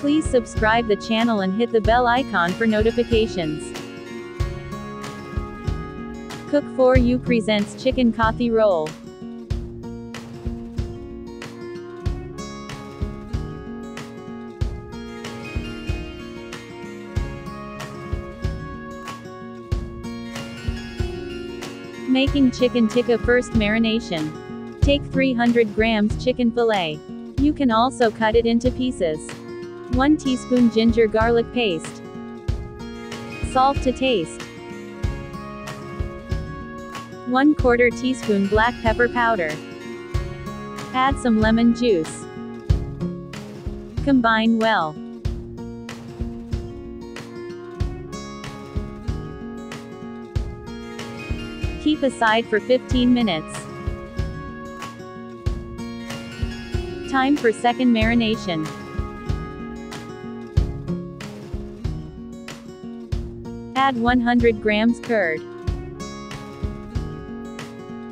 Please subscribe the channel and hit the bell icon for notifications. Cook for You presents Chicken Kathi Roll. Making chicken tikka first marination. Take 300 grams chicken fillet. You can also cut it into pieces. 1 teaspoon ginger garlic paste. Salt to taste. 1 quarter teaspoon black pepper powder. Add some lemon juice. Combine well. Keep aside for 15 minutes. Time for second marination. Add 100 grams curd.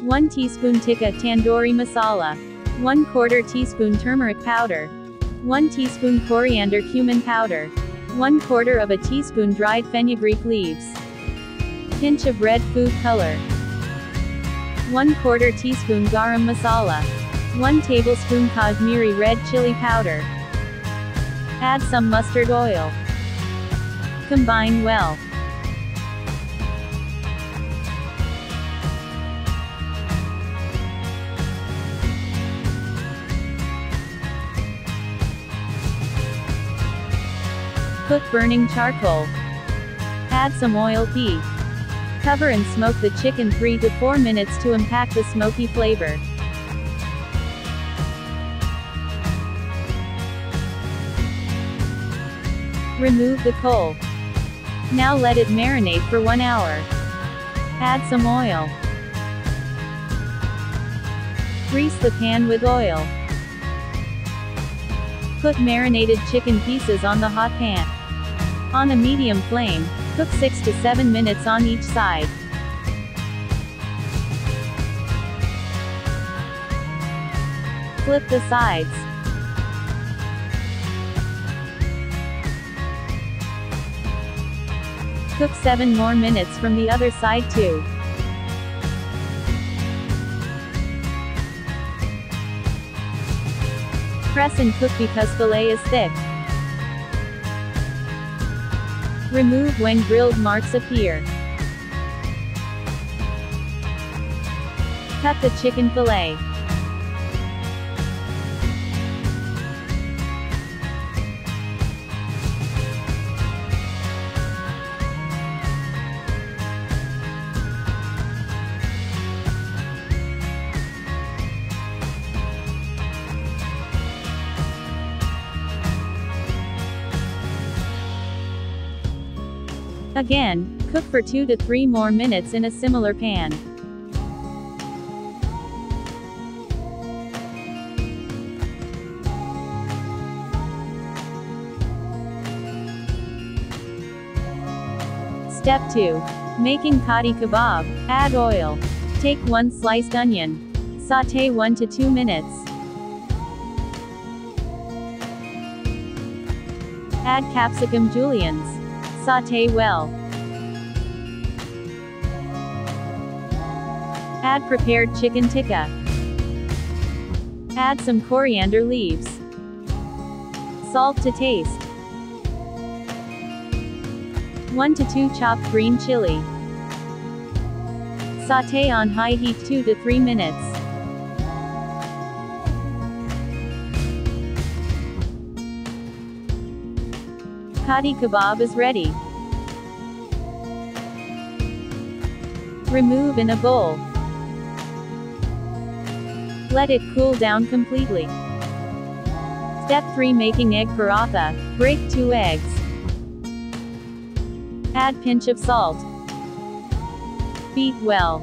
1 teaspoon tikka tandoori masala. 1 quarter teaspoon turmeric powder. 1 teaspoon coriander cumin powder. 1 quarter of a teaspoon dried fenugreek leaves. Pinch of red food color. 1 quarter teaspoon garam masala. 1 tablespoon Kashmiri red chili powder. Add some mustard oil. Combine well. Cook burning charcoal. Add some oil ghee. Cover and smoke the chicken 3 to 4 minutes to impact the smoky flavor. Remove the coal. Now let it marinate for 1 hour. Add some oil. Grease the pan with oil. Put marinated chicken pieces on the hot pan. On a medium flame, cook 6 to 7 minutes on each side. Flip the sides. Cook 7 more minutes from the other side too. Press and cook because fillet is thick. Remove when grilled marks appear. Cut the chicken fillet. Again, cook for 2 to 3 more minutes in a similar pan. Step 2. Making kathi kebab. Add oil. Take 1 sliced onion. Sauté 1 to 2 minutes. Add capsicum juliennes. Sauté well. Add prepared chicken tikka. Add some coriander leaves. Salt to taste. 1 to 2 chopped green chili. Sauté on high heat 2 to 3 minutes. Kathi kebab is ready. Remove in a bowl. Let it cool down completely. Step 3 Making egg paratha. Break 2 eggs. Add pinch of salt. Beat well.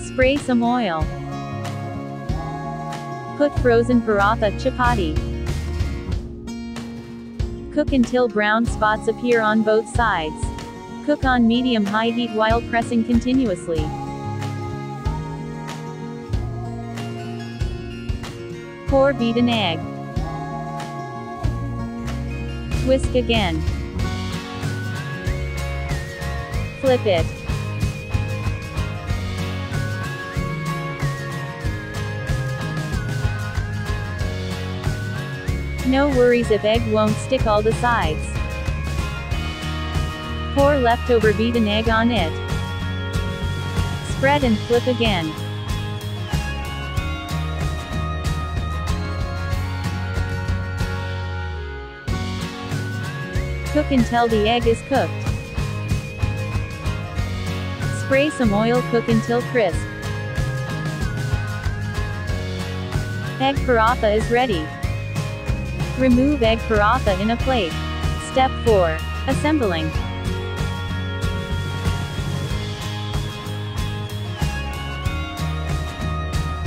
Spray some oil. Put frozen paratha chapati. Cook until brown spots appear on both sides. Cook on medium-high heat while pressing continuously. Pour beaten egg. Whisk again. Flip it. No worries if egg won't stick all the sides. Pour leftover beaten egg on it. Spread and flip again. Cook until the egg is cooked. Spray some oil cook until crisp. Egg paratha is ready. Remove egg paratha in a plate. Step 4. Assembling.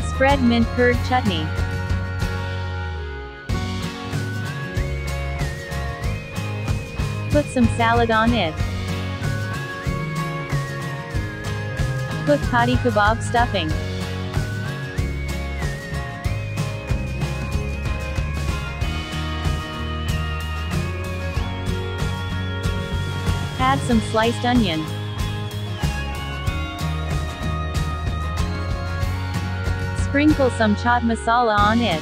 Spread mint curd chutney. Put some salad on it. Put kati kebab stuffing. Add some sliced onion. Sprinkle some chaat masala on it.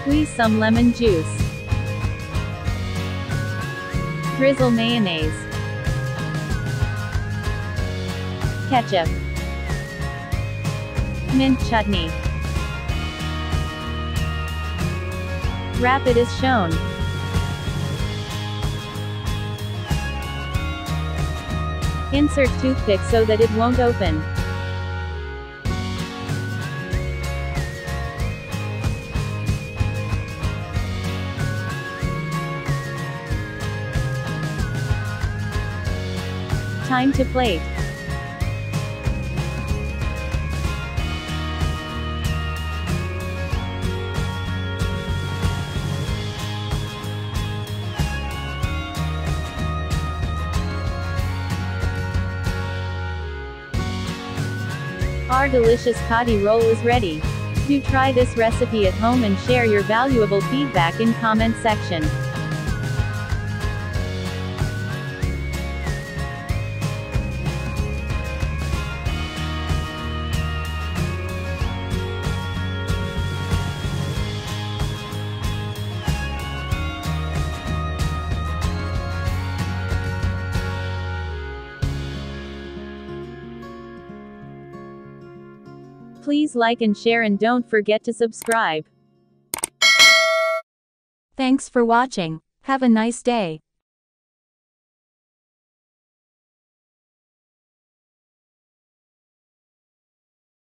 Squeeze some lemon juice. Drizzle mayonnaise. Ketchup. Mint chutney. Wrap it as shown. Insert toothpick so that it won't open. Time to plate. Our delicious kati roll is ready. Do try this recipe at home and share your valuable feedback in comment section. Please like and share and don't forget to subscribe. Thanks for watching. Have a nice day.